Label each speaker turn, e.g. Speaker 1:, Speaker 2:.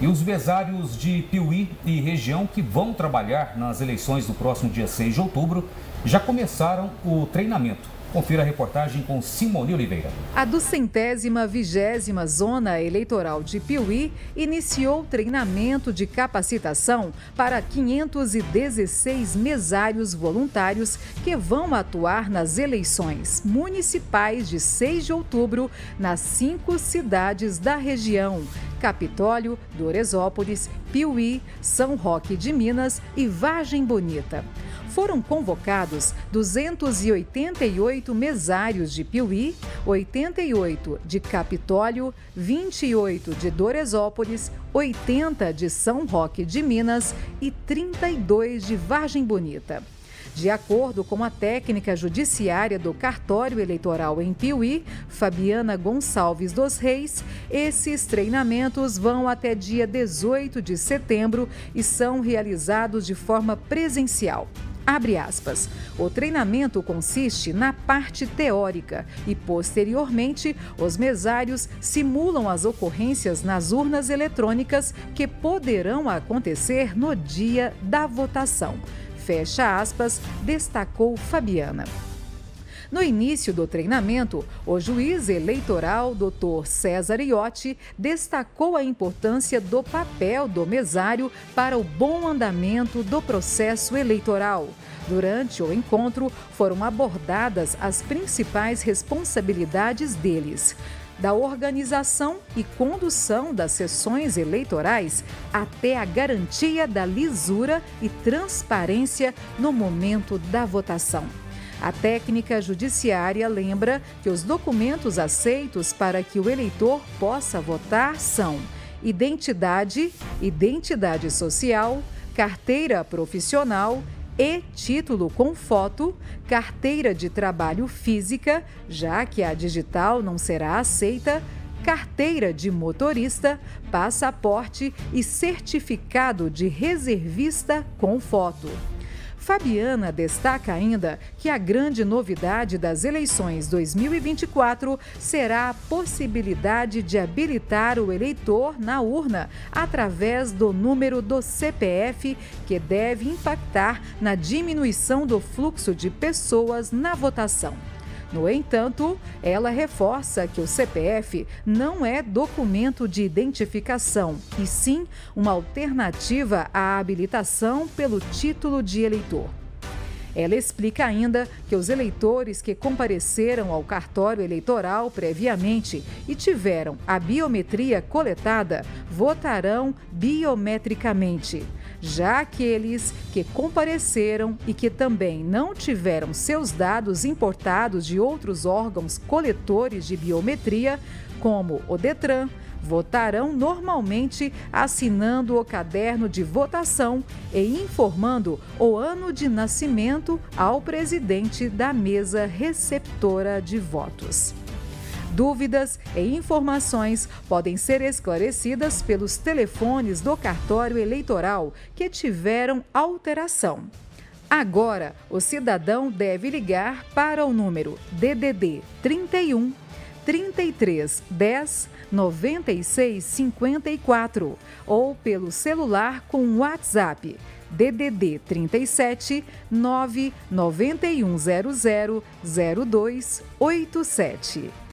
Speaker 1: E os mesários de Piuí e região que vão trabalhar nas eleições do próximo dia 6 de outubro já começaram o treinamento. Confira a reportagem com Simone Oliveira.
Speaker 2: A duzentésima vigésima Zona Eleitoral de Piuí iniciou treinamento de capacitação para 516 mesários voluntários que vão atuar nas eleições municipais de 6 de outubro nas cinco cidades da região. Capitólio, Doresópolis, Piuí, São Roque de Minas e Vargem Bonita foram convocados 288 mesários de Piuí, 88 de Capitólio, 28 de Doresópolis, 80 de São Roque de Minas e 32 de Vargem Bonita. De acordo com a técnica judiciária do cartório eleitoral em Piuí, Fabiana Gonçalves dos Reis, esses treinamentos vão até dia 18 de setembro e são realizados de forma presencial. Abre aspas. O treinamento consiste na parte teórica e, posteriormente, os mesários simulam as ocorrências nas urnas eletrônicas que poderão acontecer no dia da votação. Fecha aspas, destacou Fabiana. No início do treinamento, o juiz eleitoral, Dr. César Iotti, destacou a importância do papel do mesário para o bom andamento do processo eleitoral. Durante o encontro, foram abordadas as principais responsabilidades deles da organização e condução das sessões eleitorais até a garantia da lisura e transparência no momento da votação. A técnica judiciária lembra que os documentos aceitos para que o eleitor possa votar são identidade, identidade social, carteira profissional e título com foto, carteira de trabalho física, já que a digital não será aceita, carteira de motorista, passaporte e certificado de reservista com foto. Fabiana destaca ainda que a grande novidade das eleições 2024 será a possibilidade de habilitar o eleitor na urna através do número do CPF, que deve impactar na diminuição do fluxo de pessoas na votação. No entanto, ela reforça que o CPF não é documento de identificação, e sim uma alternativa à habilitação pelo título de eleitor. Ela explica ainda que os eleitores que compareceram ao cartório eleitoral previamente e tiveram a biometria coletada votarão biometricamente. Já aqueles que compareceram e que também não tiveram seus dados importados de outros órgãos coletores de biometria, como o Detran, votarão normalmente assinando o caderno de votação e informando o ano de nascimento ao presidente da mesa receptora de votos. Dúvidas e informações podem ser esclarecidas pelos telefones do cartório eleitoral que tiveram alteração. Agora, o cidadão deve ligar para o número DDD 31 33 10 96 54 ou pelo celular com WhatsApp DDD 37 99100 0287.